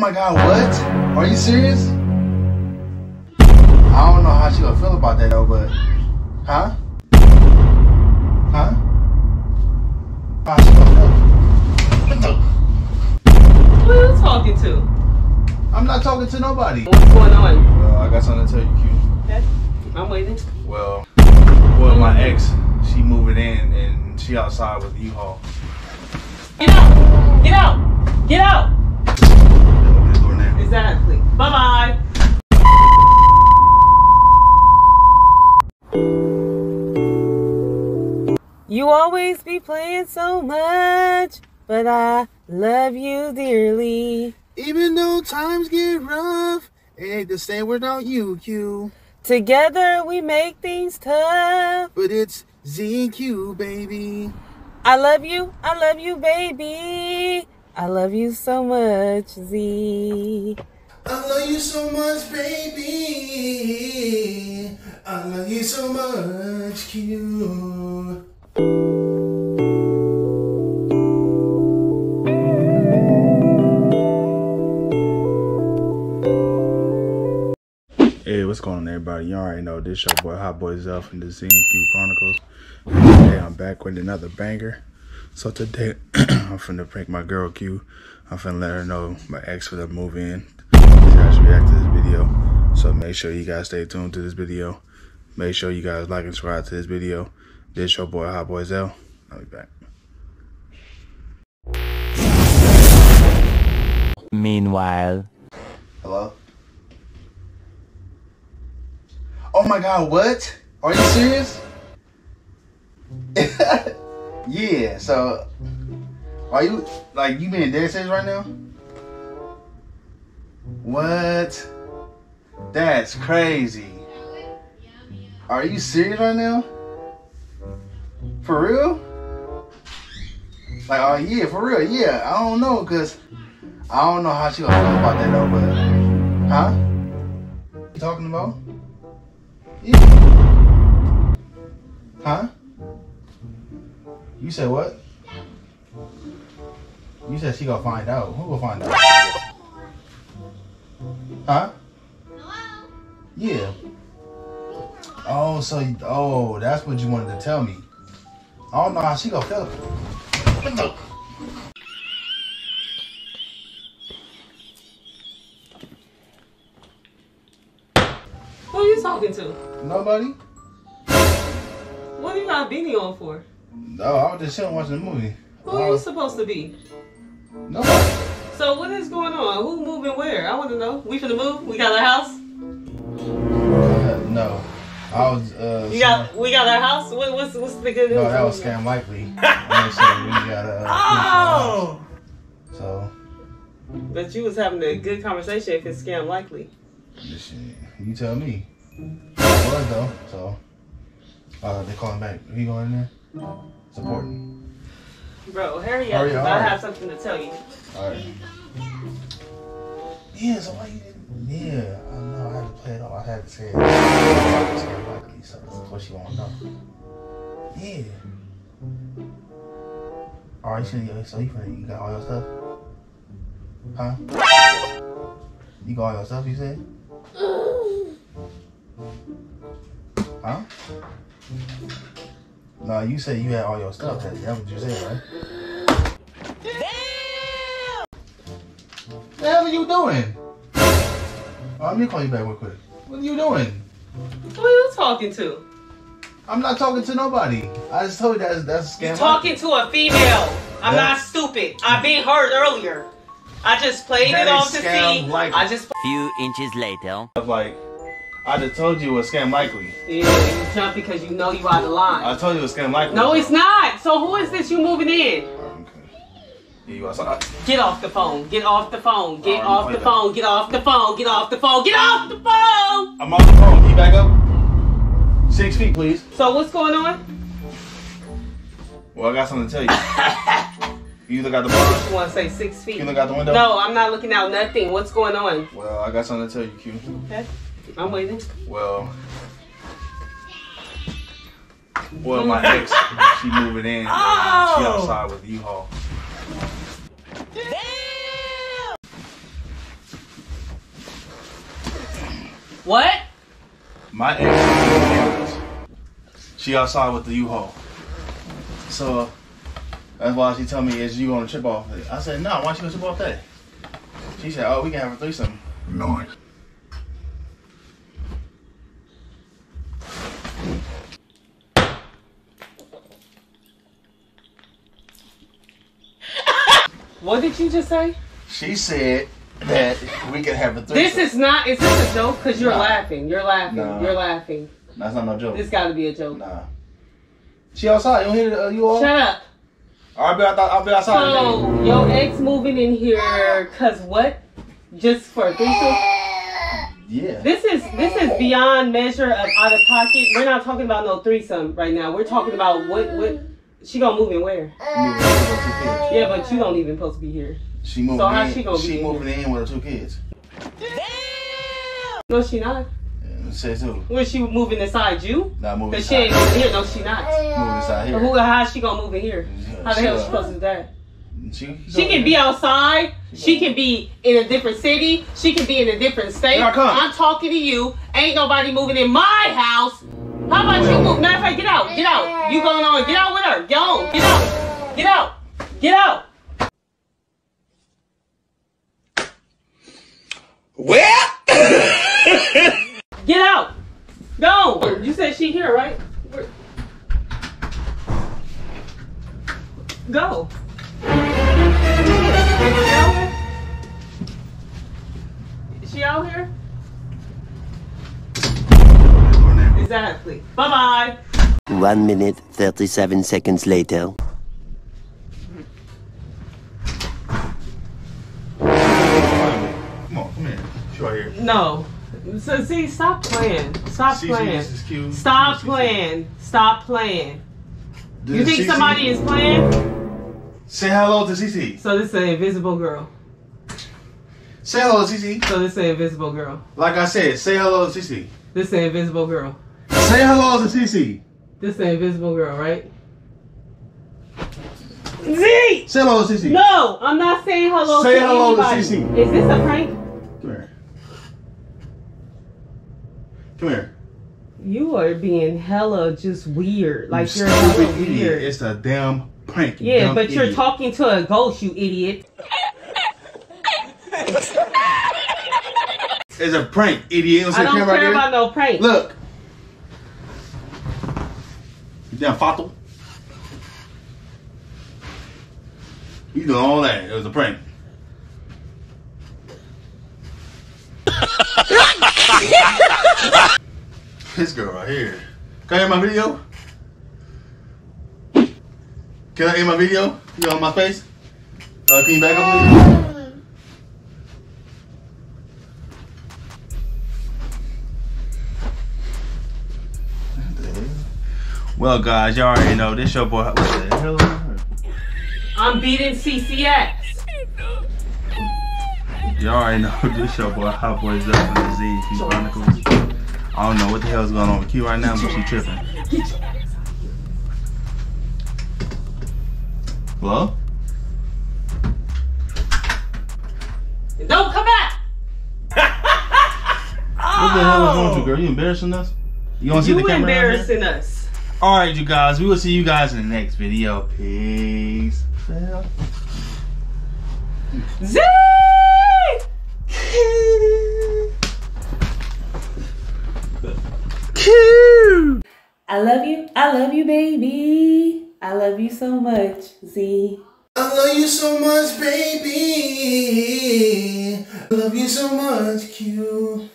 Oh my god, what? Are you serious? I don't know how she gonna feel about that though, but huh? Huh? How she gonna feel? Who are you talking to? I'm not talking to nobody. What's going on? Well, I got something to tell you, Q. Okay. I'm waiting. Well, well, my ex, she moving in and she outside with the U-Haul. Get out! Get out! Get out! Exactly. Bye bye. You always be playing so much, but I love you dearly. Even though times get rough, it ain't the same without you, Q. Together we make things tough. But it's Z and Q, baby. I love you, I love you, baby. I love you so much, Z. I love you so much, baby. I love you so much, Q. Hey, what's going on, everybody? You already know this your boy Hot Boy Zell from the ZNQ Chronicles. And today I'm back with another banger. So today I'm finna prank my girl Q. I'm finna let her know my ex for the move in. You guys react to this video. So make sure you guys stay tuned to this video. Make sure you guys like and subscribe to this video. This your boy Hot Boy Zell. I'll be back. Meanwhile. Hello? Oh my god, what? Are you serious? yeah, so are you like you being dead serious right now? What? That's crazy. Are you serious right now? For real? Like, oh yeah, for real, yeah. I don't know, cause I don't know how she gonna feel about that though, but huh? You talking about? Yeah. Huh? You said what? You said she gonna find out. Who gonna find out? Huh? Yeah. Oh, so you- oh, that's what you wanted to tell me. Oh, I don't know how she gonna feel. What the? Who are you talking to? Nobody? What are you not a beanie on for? No, I was just chilling watching the movie. Who are you supposed to be? No. So what is going on? Who moving where? I want to know. We finna move? We got our house? Uh, no. I was, uh. You got we got our house? What, what's what's the good news? No, that was Scam Likely. We got a. Oh! So, But you was having a good conversation if it's scam likely. you tell me. It was though, so. Uh, they calling back. He going in there? Supporting. Bro, hurry up. Hurry 'cause up. I have something to tell you. Alright. Yeah, so why you didn't. Yeah, I know, I had to play it off. I had to say it. I had Scam Likely, so that's what she want to know. Yeah. Alright, so you so you finna, you got all your stuff? Huh? You got all your stuff, you said? Huh? No, you said you had all your stuff. That, that's what you said, right? Damn! The hell are you doing? Oh, let me call you back real quick. What are you doing? Who are you talking to? I'm not talking to nobody. I just told you that's that's a scam. You talking to a female. I'm That- not stupid. I've been heard earlier. I just played That it is off to see. likely. I just Few inches later. like, I just told you it was scam likely. Yeah, you jump because you know you out of line. I told you it was scam likely. No, it's not. So who is this you moving in? Okay. Yeah, you outside. Get off the phone. Get off the phone. Get off the phone. Get off the phone. Get off the phone. Get off the phone. I'm off the phone. Can you back up? Six feet, please. So what's going on? Well, I got something to tell you. you look out the bar. You want to say six feet? You look out the window. No, I'm not looking out nothing. What's going on? Well, I got something to tell you, Q. Okay. I'm waiting. Well. Well, my ex, she moving in. Oh. She outside with U-Haul. What? My ex, she outside with the U-Haul. So that's why she tell me, "Is you gonna trip off?" I said, "No. Why you go to trip off that?" She said, "Oh, we can have a threesome." Nice. You just say? She said that we could have a threesome. This is not. Is this a joke? Because you're Nah. laughing. You're laughing. Nah. You're laughing. That's not no joke. This got to be a joke. Nah. She outside. You don't hear uh, U-Haul? Shut up. I'll be, I'll be outside. today. So your ex moving in here cause what? Just for a threesome? Yeah. This is this is beyond measure of out of pocket. We're not talking about no threesome right now. We're talking about what what she gonna move in where? Yeah, but you don't even supposed to be here. She moving So how in. she gonna be she in moving in with her two kids. No, she not. And says who? Where she moving inside you? Not moving Cause she ain't inside. moving here. No, she not. Moving inside here. Who? How she gonna move in here? How the hell she uh, supposed to do that? She, She can be outside. She can be in a different city. She can be in a different state. Here I come. I'm talking to you. Ain't nobody moving in my house. How about you move? Matter of fact, get out. Get out. You going on? Get out with her. Get on. Get out. Get out. Get out. Well, Get out. Go. You said she here, right? Where- Go. She out here? Exactly. Bye bye. One minute, 37 seconds later. Come on, come here. She right here. No. So see, stop playing. Stop Cece, playing. this is cute. Stop Cece. playing. Stop playing. This You think Cece. somebody is playing? Say hello to CC. So this is an invisible girl. Say hello to CC. So this is an invisible girl. Like I said, say hello to CC. This is an invisible girl. Say hello to CC. This is an invisible girl, right? Z! Say hello to CC. No, I'm not saying hello Say to hello to anybody. Cece. Is this a prank? Come here. Come here. You are being hella just weird. Like You you're hella stupid idiot. weird. It's a damn prank. you Yeah, dumb but you're talking to a ghost, you idiot. It's a prank, idiot. You I don't care right there? about no prank. Look. You damn fatal. You doing all that. It was a prank. this girl right here. Can I hear my video? Can I hear my video? You on my face? Uh, can you back up? Guys, y'all already know this your boy. What the hell? I'm beating CCX. Y'all already know this your boy Hot Boy Zuff from the Z Q Chronicles. I don't know what the hell's going on with Q right now, but she tripping. Hello? Don't come back. What the hell is wrong with you, oh. girl? You embarrassing us? You want to see You the camera? down embarrassing us. All right, you guys. We will see you guys in the next video. Peace. Z! I love you. I love you, baby. I love you so much, Z. I love you so much, baby. I love you so much, Q.